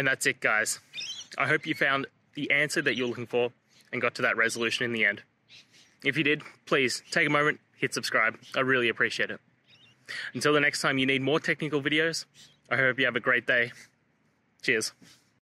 And that's it, guys. I hope you found the answer that you're looking for and got to that resolution in the end. If you did, please take a moment, hit subscribe. I really appreciate it. Until the next time you need more technical videos, I hope you have a great day. Cheers.